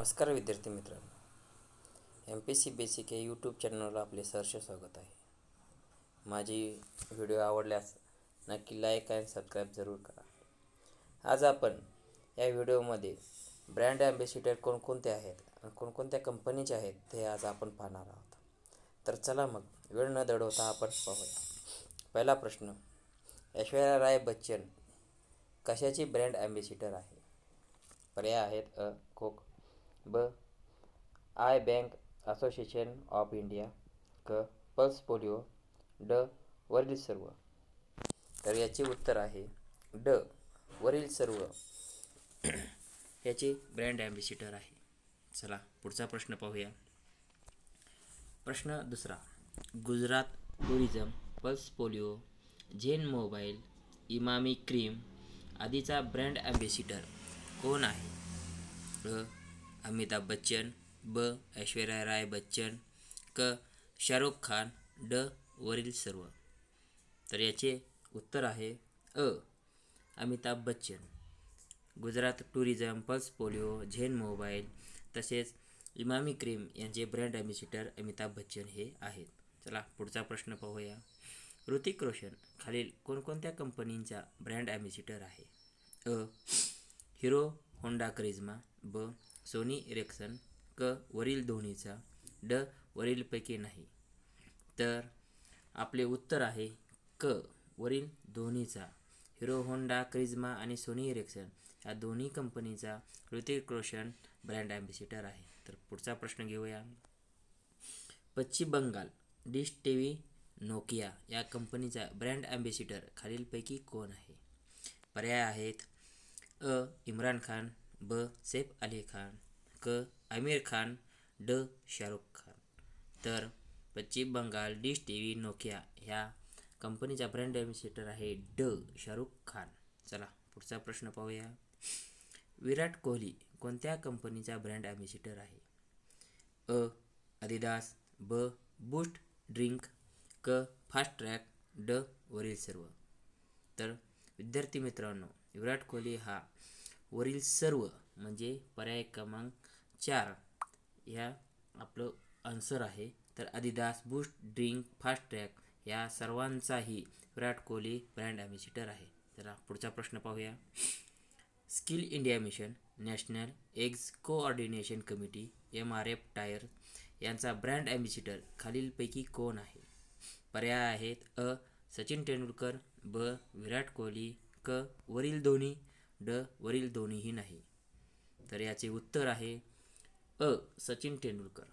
नमस्कार विद्यार्थी मित्रांनो. एम पी सी बेसिक या यूट्यूब चॅनलला आपले सहर्ष स्वागत आहे. माझी व्हिडिओ आवडल्यास नक्की लाईक आणि सबस्क्राईब जरूर करा. आज आपण या व्हिडिओमध्ये ब्रँड ॲम्बेसिडर कोणकोणते आहेत आणि कोणकोणत्या कंपनीचे आहेत ते आज आपण पाहणार आहोत. तर चला मग वेळ न दडवता आपण पाहूया. पहिला प्रश्न ऐश्वर्या राय बच्चन कशाची ब्रँड ॲम्बेसिडर आहे? पर्याय आहेत अ कोक ब. I bank association of India क. पल्स पोलिओ ड. वरील सर्व. तर याचे उत्तर आहे ड. वरील सर्व. याचे ब्रँड ॲम्बेसिडर आहे. चला पुढचा प्रश्न पाहूया. प्रश्न दुसरा. Gujarat tourism pulse polio Zen mobile Emami cream आदीचा brand ambassador कोण आहे? अमिताभ बच्चन ब. ऐश्वर्या राय बच्चन क. शाहरुख खान ड. वरील सर्व. तर याचे उत्तर आहे अ. Amitabh Bachchan. Gujarat tourism pulse polio Zen mobile तसेच इमामी क्रीम यांचे ब्रँड ॲम्बेसिडर अमिताभ बच्चन हे आहेत. चला पुढचा प्रश्न पाहूया. ऋतिक रोशन खालील कोणकोणत्या कंपनींचा ब्रँड ॲम्बेसिडर आहे? अ. हिरो होंडा करिझमा. ब. सोनी इरेक्सन क वरील दोन्हीचा ड वरीलपैकी नाही. तर आपले उत्तर आहे क वरील दोन्हीचा हिरो होंडा क्रिझ्मा आणि सोनी इरेक्सन या दोन्ही कंपनीचा ऋतिक रोशन ब्रँड ॲम्बेसिडर आहे. तर पुढचा प्रश्न घेऊया. Paschim Bengal dish TV Nokia या कंपनीचा ब्रँड ॲम्बेसिडर खालीलपैकी कोण आहे? पर्याय आहेत अ. इम्रान खान ब. सैफ अली खान क. आमिर खान ड. शाहरुख खान. तर Paschim Bengal dish TV Nokia ह्या कंपनीचा ब्रँड ॲम्बेसिडर आहे ड. शाहरुख खान. चला पुढचा प्रश्न पाहूया. विराट कोहली कोणत्या कंपनीचा ब्रँड ॲम्बेसिडर आहे? अ. अदिदास ब. बूस्ट ड्रिंक क. फास्ट ट्रॅक ड. वरील सर्व. तर विद्यार्थी मित्रांनो विराट कोहली हा वरील सर्व म्हणजे पर्याय क्रमांक चार ह्या आपलं आन्सर आहे. तर Adidas boost drink fast track या सर्वांचाही विराट कोहली ब्रँड ॲम्बेसिडर आहे. तर पुढचा प्रश्न पाहूया. Skill India mission national eggs coordination committee M R F tyre यांचा ब्रँड ॲम्बेसिडर खालीलपैकी कोण आहे? पर्याय आहेत अ सचिन तेंडुलकर ब विराट कोहली क वरील दोन्ही. ड वरील दोन्हीही नाही. तर याचे उत्तर आहे अ. Sachin Tendulkar.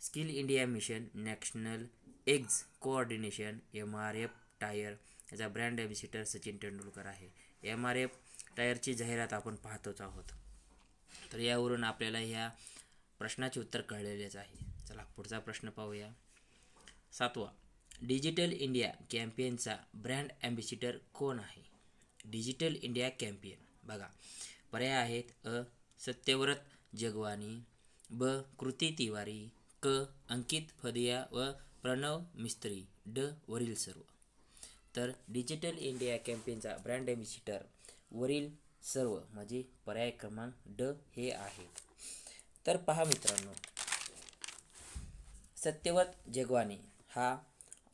Skill India mission national eggs coordination M R F tyre याचा ब्रँड ॲम्बेसिडर सचिन तेंडुलकर आहे. एम आर एफ टायरची जाहिरात आपण पाहतोच आहोत. तर यावरून आपल्याला ह्या प्रश्नाचे उत्तर कळलेलेच आहे. चला पुढचा प्रश्न पाहूया. सातवा. डिजिटल इंडिया कॅम्पेनचा ब्रँड ॲम्बेसिडर कोण आहे? Digital India campaign. बघा पर्याय आहेत अ सत्यव्रत जगवानी ब कृती तिवारी क अंकित फदिया व प्रणव मिस्त्री ड वरील सर्व. तर डिजिटल इंडिया कॅम्पेनचा ब्रँड एम्बिसिटर वरील सर्व म्हणजे पर्याय क्रमांक ड हे आहे. तर पहा मित्रांनो सत्यवत जगवानी हा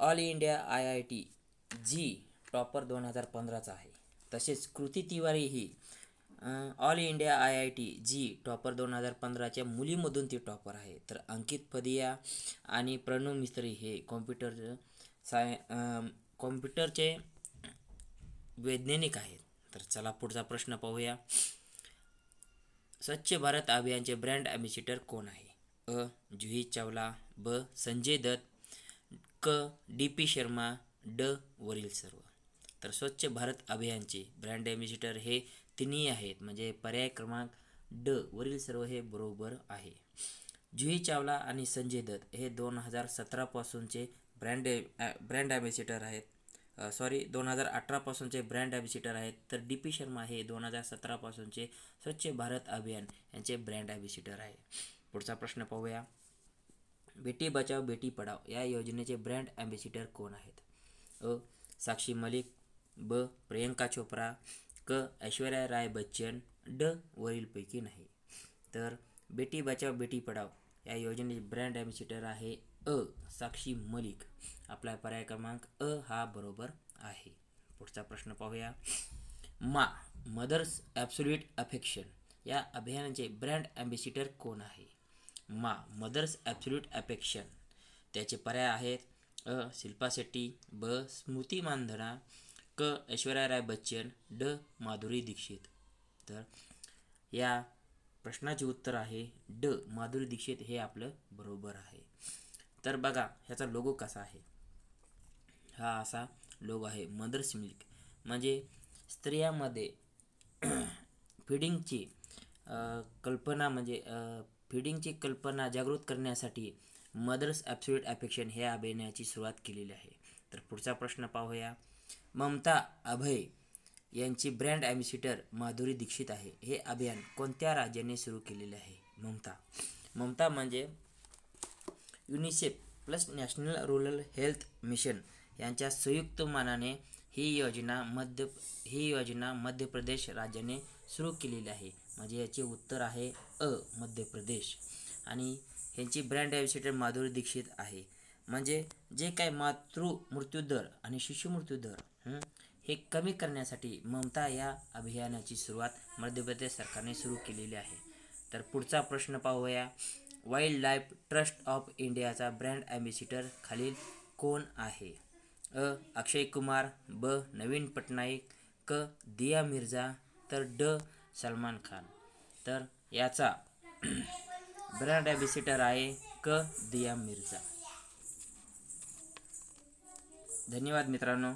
all India I I T JEE topper दोन हजार पंधराचा आहे. तसेच कृती तिवारी ही all India I I T JEE topper दोन हजार पंधराच्या मुलीमधून ती टॉपर आहे. तर अंकित फदिया आणि प्रणव मिस्त्री हे कॉम्प्युटर साय कॉम्प्युटरचे वैज्ञानिक आहेत. तर चला पुढचा प्रश्न पाहूया. स्वच्छ भारत अभियानचे ब्रँड ॲम्बेसिडर कोण आहे? अ. जुही चावला ब. संजय दत्त क. डी. पी. शर्मा ड. वरील सर्व. तर स्वच्छ भारत अभियानचे ब्रँड ॲम्बेसिडर हे तिन्ही आहेत. म्हणजे पर्याय क्रमांक ड वरील सर्व हे बरोबर आहे. जुही चावला आणि संजय दत्त हे दोन हजार सतरापासूनचे ब्रँड ब्रँड ॲम्बेसिडर आहेत. सॉरी दोन हजार अठरापासूनचे ब्रँड ॲम्बेसिडर आहेत. तर डी पी शर्मा हे दोन हजार सतरापासूनचे स्वच्छ भारत अभियान यांचे ब्रँड ॲम्बेसिडर आहे. पुढचा प्रश्न पाहूया. बेटी बचाव बेटी पढाव या योजनेचे ब्रँड ॲम्बेसिडर कोण आहेत? अ साक्षी मलिक ब. प्रियंका चोप्रा क. ऐश्वर्या राय बच्चन ड. वरीलपैकी नाही. तर बेटी बचाव बेटी पढाव या योजनेचे ब्रँड ॲम्बॅसिडर आहे अ. साक्षी मलिक. आपला पर्याय क्रमांक अ हा बरोबर आहे. पुढचा प्रश्न पाहूया. मा. मदर्स ॲब्सोल्यूट अफेक्शन या अभियानाचे ब्रँड ॲम्बॅसिडर कोण आहे? मा. Mother's absolute affection. त्याचे पर्याय आहेत अ. शिल्पा शेट्टी ब. स्मृती मानधना क ऐश्वर्या राय बच्चन ड माधुरी दीक्षित. तर या प्रश्नाचे उत्तर आहे ड माधुरी दीक्षित हे आपलं बरोबर आहे. तर बघा ह्याचा लोगो कसा आहे? हा असा लोगो आहे मदर्स मिल्क म्हणजे स्त्रियामध्ये फिडिंगची कल्पना म्हणजे फिडिंगची कल्पना जागृत करण्यासाठी मदर्स ॲब्सोल्यूट ॲफेक्शन हे अभियानाची सुरुवात केलेली आहे. तर पुढचा प्रश्न पाहूया. ममता अभय यांची ब्रँड ॲम्बॅसिडर माधुरी दीक्षित आहे. हे अभियान कोणत्या राज्याने सुरू केलेले आहे? ममता. ममता म्हणजे UNICEF plus national rural health mission यांच्या संयुक्त मानाने ही योजना मध्य ही योजना मध्य प्रदेश राज्याने सुरू केलेली आहे. म्हणजे याचे उत्तर आहे अ मध्य प्रदेश. आणि ह्यांची ब्रँड ॲम्बॅसिडर माधुरी दीक्षित आहे. म्हणजे जे काय मातृ मृत्यूदर आणि शिशु मृत्यूदर हे कमी करण्यासाठी ममता या अभियानाची सुरुवात मध्य प्रदेश सरकारने सुरू केलेली आहे. तर पुढचा प्रश्न पाहूया. वाईल्ड लाईफ ट्रस्ट ऑफ इंडियाचा ब्रँड ॲम्बेसिडर खालील कोण आहे? अ. अक्षय कुमार ब. नवीन पटनाईक क. दिया मिर्झा तर ड. सलमान खान. तर याचा ब्रँड ॲम्बेसिडर आहे क. दिया मिर्झा. धन्यवाद मित्रांनो.